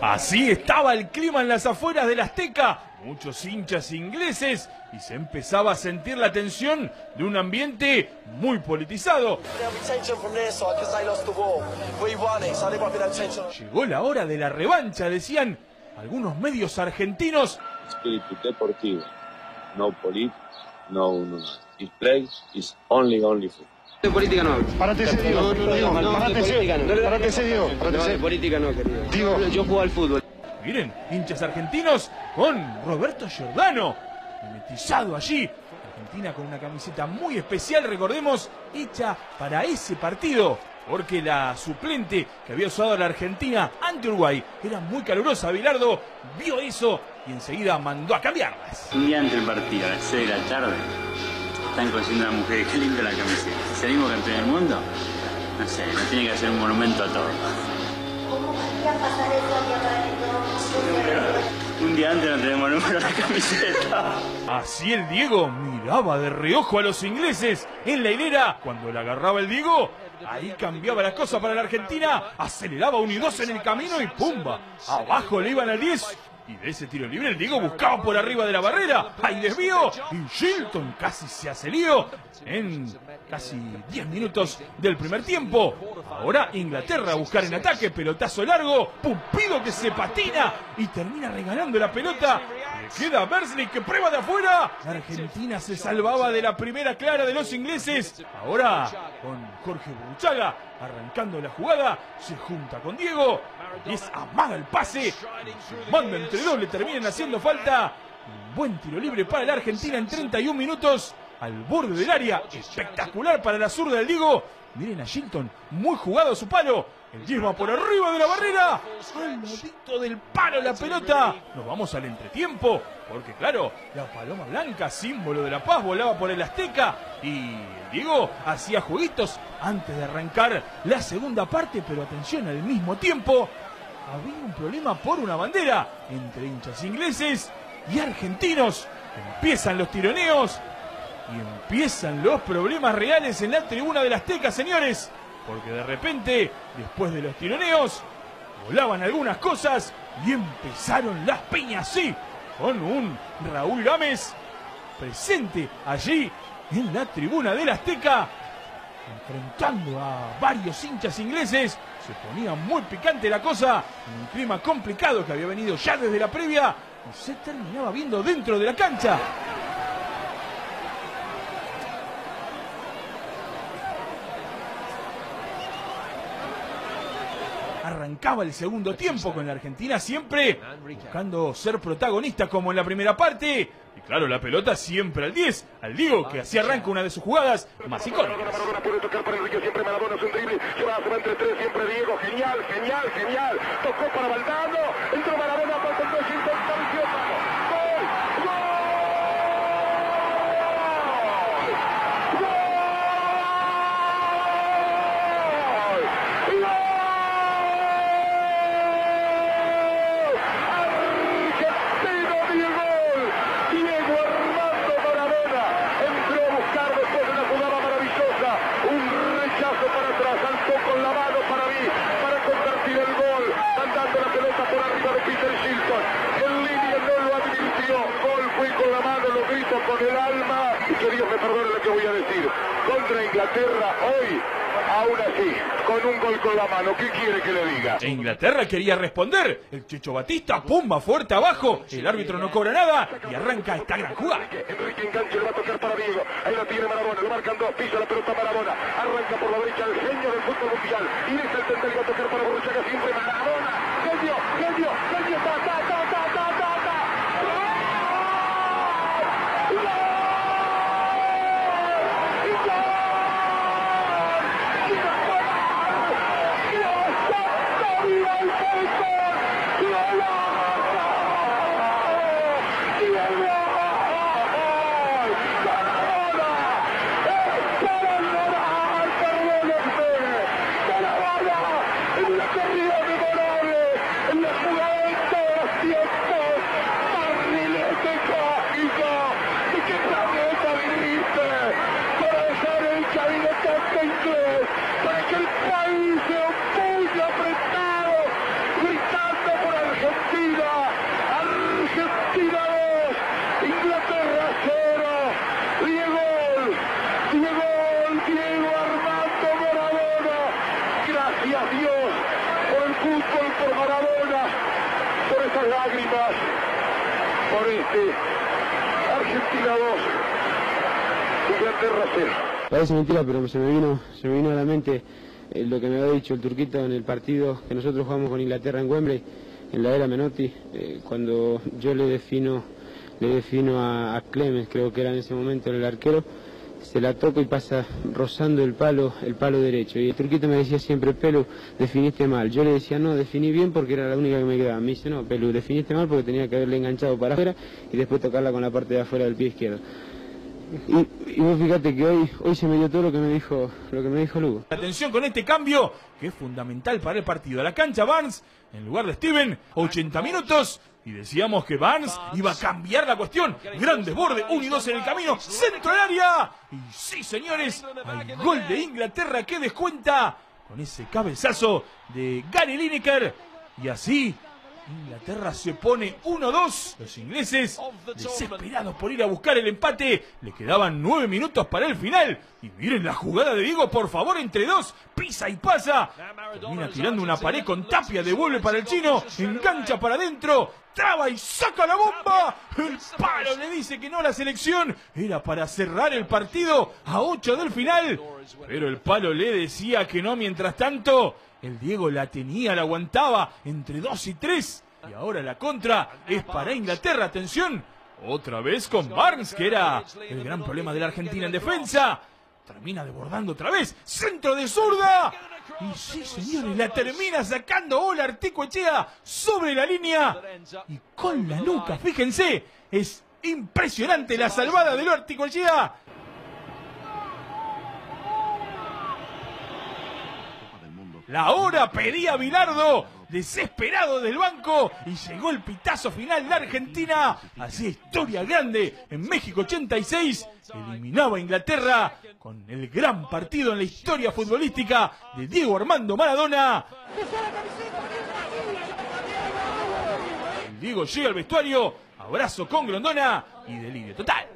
Así estaba el clima en las afueras del Azteca, muchos hinchas ingleses y se empezaba a sentir la tensión de un ambiente muy politizado. Llegó la hora de la revancha, decían algunos medios argentinos. Espíritu deportivo, no político, no uno más. This play is only, only football. De política no hablo. Párate No, Diego. no, Diego, no, no, de párate política no. Diego. No, de política no, querido. Digo- Yo juego al fútbol. Miren, hinchas argentinos con Roberto Giordano, mimetizado allí. Argentina con una camiseta muy especial, recordemos, hecha para ese partido. Porque la suplente que había usado la Argentina ante Uruguay era muy calurosa. Bilardo vio eso y enseguida mandó a cambiarlas. Un día antes del partido, a las 6 de la tarde, están consiguiendo a una mujer que limpia la camiseta. ¿Salimos campeón del mundo? No sé, no tiene que hacer un monumento a todo. ¿Cómo podría pasar eso a Un día antes no tenemos número la camiseta. Así el Diego miraba de reojo a los ingleses en la hilera. Cuando le agarraba el Diego, ahí cambiaba la cosa para la Argentina. Aceleraba un y dos en el camino y ¡pumba! Abajo le iban al 10. Y de ese tiro libre el Diego buscaba por arriba de la barrera. Ahí desvío. Y Shilton casi se hace lío en casi 10 minutos del primer tiempo. Ahora Inglaterra a buscar en ataque. Pelotazo largo. Pumpido que se patina y termina regalando la pelota. Queda Bersley que prueba de afuera. Argentina se salvaba de la primera clara de los ingleses. Ahora con Jorge Burruchaga arrancando la jugada. Se junta con Diego. Y es amaga el pase. Manda entre dos, le terminan haciendo falta. Un buen tiro libre para la Argentina en 31 minutos. Al borde del área. Espectacular para la zurda del Diego. Miren a Shilton, muy jugado su palo. El 10 va por arriba de la barrera. Al ladito del palo la pelota. Nos vamos al entretiempo. Porque claro, la paloma blanca, símbolo de la paz, volaba por el Azteca. Y Diego hacía jueguitos antes de arrancar la segunda parte. Pero atención, al mismo tiempo había un problema por una bandera entre hinchas ingleses y argentinos. Empiezan los tironeos y empiezan los problemas reales en la tribuna del Azteca, señores. Porque de repente, después de los tironeos, volaban algunas cosas y empezaron las piñas, sí, con un Raúl Gámez presente allí en la tribuna del Azteca, enfrentando a varios hinchas ingleses. Se ponía muy picante la cosa, en un clima complicado que había venido ya desde la previa y se terminaba viendo dentro de la cancha. Arrancaba el segundo tiempo con la Argentina siempre buscando ser protagonista como en la primera parte. Y claro, la pelota siempre al 10, al Diego, que así arranca una de sus jugadas más icónicas. Maradona puede tocar para Enrique, siempre Maradona es un drible, se va, entre tres, siempre Diego, genial, genial, genial, tocó para Valdano, entró Maradona, pasó el Washington, cabeció, gol, gol, gol, Argentino Diego, Diego Armando Maradona entró a buscar después de una jugada maravillosa, un rechazo para atrás, saltó con la mano para mí, para convertir el gol, mandando la pelota por arriba de Peter Shilton, el línea no lo advirtió, gol fue con la mano, lo grito con el alma, y que Dios me perdone lo que voy a decir, contra Inglaterra hoy, aún así, con un gol con la mano, ¿qué quiere que le diga? Inglaterra quería responder. El Checho Batista, pumba fuerte abajo. El árbitro no cobra nada y arranca esta gran jugada. Enrique engancha, le va a tocar para Diego. Ahí la tiene Maradona, lo marcan dos, pisa la pelota Maradona. Arranca por la derecha el genio del fútbol mundial. Y es el central, va a tocar para Borruchaga siempre Maradona. Genio, genio, genio, ta, ta, ta, por este Argentina 2, Inglaterra 0. Parece mentira, pero se me vino, se me vino a la mente eh, lo que me había dicho el turquito en el partido que nosotros jugamos con Inglaterra en Wembley, en la era Menotti, eh, cuando yo le defino, le defino a, a Clemens, creo que era en ese momento el arquero, se la toco y pasa rozando el palo, el palo derecho. Y el turquito me decía siempre, Pelu, definiste mal. Yo le decía, no, definí bien porque era la única que me quedaba. Me dice, no, Pelu, definiste mal porque tenía que haberle enganchado para afuera y después tocarla con la parte de afuera del pie izquierdo. Y, vos fíjate que hoy, hoy se me dio todo lo que me dijo, lo que me dijo Lugo. Atención con este cambio que es fundamental para el partido. A la cancha Barnes en lugar de Steven, 80 minutos. Y decíamos que Barnes iba a cambiar la cuestión. Gran desborde, 1 y 2 en el camino, centro del área. Y sí, señores, hay gol de Inglaterra que descuenta con ese cabezazo de Gary Lineker. Y así Inglaterra se pone 1-2. Los ingleses, desesperados por ir a buscar el empate, le quedaban 9 minutos para el final. Y miren la jugada de Diego, por favor, entre dos, pisa y pasa. Termina tirando una pared con tapia, devuelve para el chino, engancha para adentro, traba y saca la bomba. El palo le dice que no la selección. Era para cerrar el partido a 8 del final. Pero el palo le decía que no mientras tanto. El Diego la tenía, la aguantaba entre 2 y 3. Y ahora la contra es para Inglaterra. Atención. Otra vez con Barnes, que era el gran problema de la Argentina en defensa. Termina desbordando otra vez. Centro de zurda. Y sí, señores, la termina sacando Ola Articoechea sobre la línea. Y con la nuca, fíjense. Es impresionante la salvada de Articoechea. La hora pedía Bilardo, desesperado del banco, y llegó el pitazo final de Argentina. Así historia grande en México 86. Eliminaba a Inglaterra con el gran partido en la historia futbolística de Diego Armando Maradona. Diego llega al vestuario, abrazo con Grondona y delirio total.